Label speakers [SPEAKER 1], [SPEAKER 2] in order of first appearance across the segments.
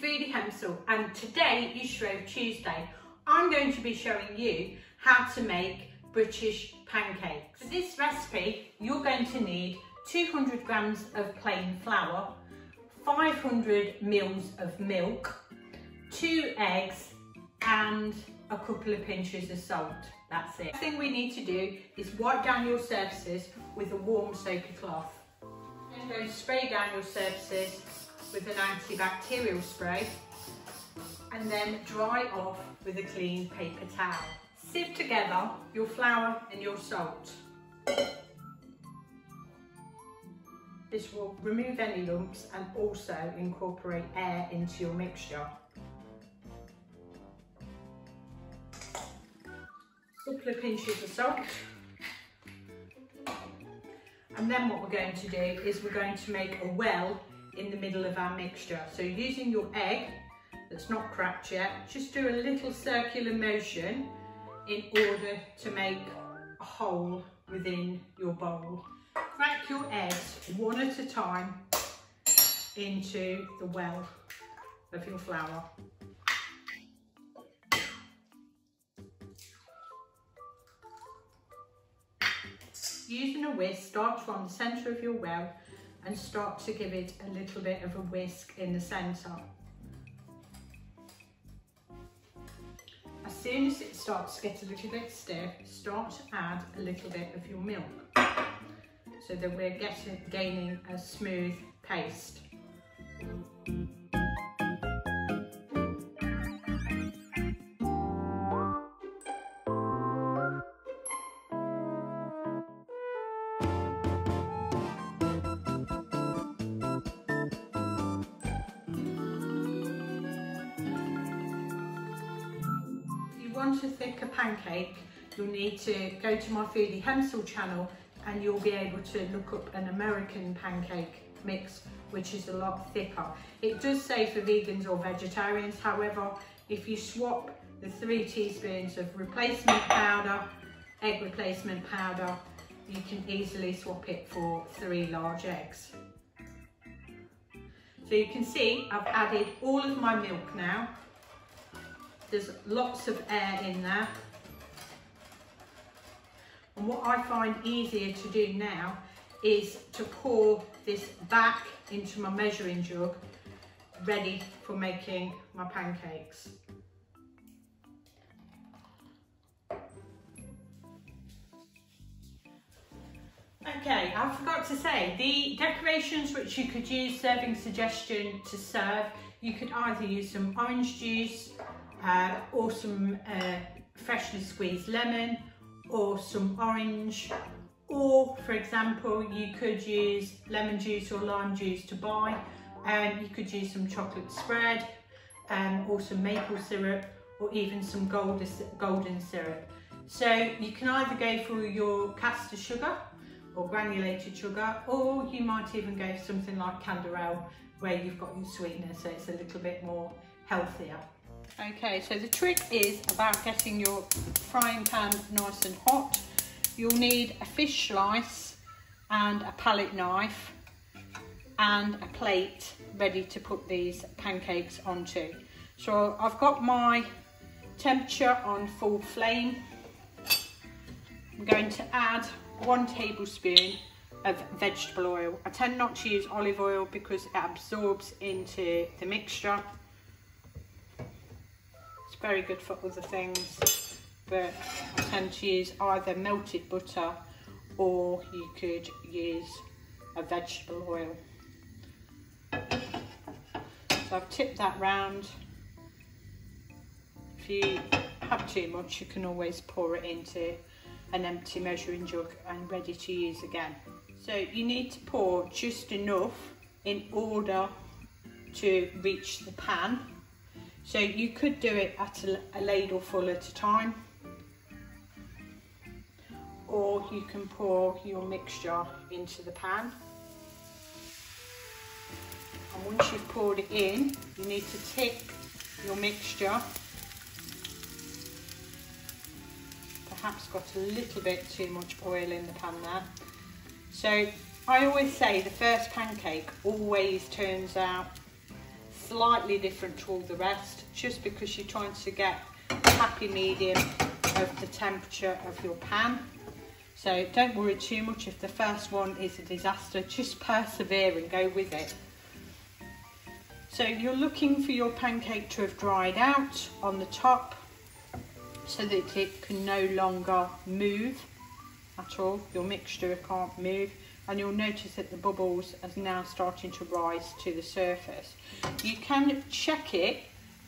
[SPEAKER 1] Foodie Hemsill and today is Shrove Tuesday. I'm going to be showing you how to make British pancakes. For this recipe you're going to need 200 grams of plain flour, 500 mils of milk, two eggs and a couple of pinches of salt. That's it. The thing we need to do is wipe down your surfaces with a warm soapy cloth. Then go spray down your surfaces with an antibacterial spray and then dry off with a clean paper towel. Sieve together your flour and your salt. This will remove any lumps and also incorporate air into your mixture. couple of pinches of salt. And then what we're going to do is we're going to make a well in the middle of our mixture. So using your egg that's not cracked yet, just do a little circular motion in order to make a hole within your bowl. Crack your eggs one at a time into the well of your flour. Using a whisk, start from the centre of your well and start to give it a little bit of a whisk in the centre. As soon as it starts to get a little bit stiff, start to add a little bit of your milk so that we're getting, gaining a smooth paste. Want a thicker pancake, you'll need to go to my Foodie Hemsill channel and you'll be able to look up an American pancake mix, which is a lot thicker. It does say for vegans or vegetarians, however, if you swap the three teaspoons of replacement powder, egg replacement powder, you can easily swap it for three large eggs. So you can see I've added all of my milk now there's lots of air in there. And what I find easier to do now is to pour this back into my measuring jug, ready for making my pancakes. Okay, I forgot to say, the decorations which you could use, serving suggestion to serve, you could either use some orange juice, uh, or some uh, freshly squeezed lemon or some orange or for example you could use lemon juice or lime juice to buy and um, you could use some chocolate spread um, or some maple syrup or even some golden, golden syrup. So you can either go for your caster sugar or granulated sugar or you might even go for something like Canderel where you've got your sweetener so it's a little bit more healthier. Okay, so the trick is about getting your frying pan nice and hot. You'll need a fish slice and a palette knife and a plate ready to put these pancakes onto. So I've got my temperature on full flame. I'm going to add one tablespoon of vegetable oil. I tend not to use olive oil because it absorbs into the mixture very good for other things, but I tend to use either melted butter or you could use a vegetable oil. So I've tipped that round. If you have too much, you can always pour it into an empty measuring jug and ready to use again. So you need to pour just enough in order to reach the pan so you could do it at a, a ladle full at a time or you can pour your mixture into the pan. And once you've poured it in, you need to tip your mixture. Perhaps got a little bit too much oil in the pan there. So I always say the first pancake always turns out slightly different to all the rest, just because you're trying to get a happy medium of the temperature of your pan. So don't worry too much if the first one is a disaster, just persevere and go with it. So you're looking for your pancake to have dried out on the top so that it can no longer move at all. Your mixture can't move and you'll notice that the bubbles are now starting to rise to the surface. You can check it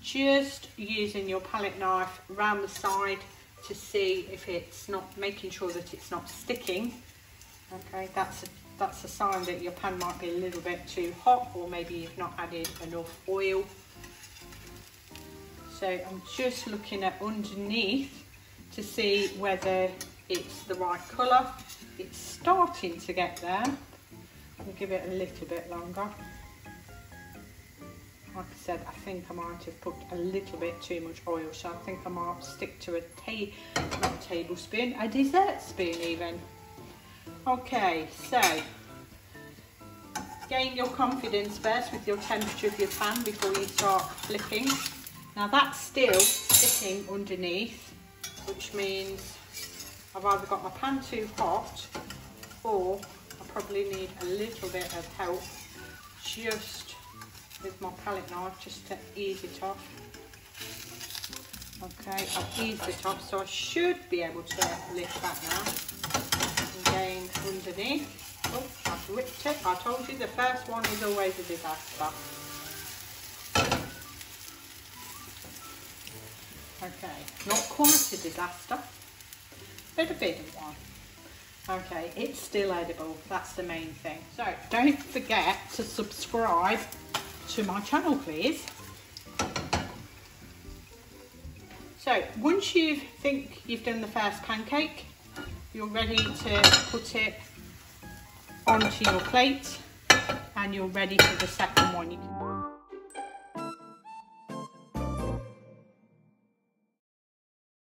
[SPEAKER 1] just using your palette knife around the side to see if it's not, making sure that it's not sticking. Okay, that's a, that's a sign that your pan might be a little bit too hot or maybe you've not added enough oil. So I'm just looking at underneath to see whether it's the right colour. It's starting to get there. We'll give it a little bit longer. Like I said, I think I might have put a little bit too much oil, so I think I might stick to a, ta not a tablespoon, a dessert spoon even. Okay, so gain your confidence first with your temperature of your pan before you start flipping. Now that's still sitting underneath, which means I've either got my pan too hot or I probably need a little bit of help just with my palette knife just to ease it off. Okay, I've eased it off so I should be able to lift that now. Again underneath. Oh, I've ripped it. I told you the first one is always a disaster. Okay, not quite a disaster bit a of one. Okay, it's still edible, that's the main thing. So don't forget to subscribe to my channel, please. So once you think you've done the first pancake, you're ready to put it onto your plate and you're ready for the second one.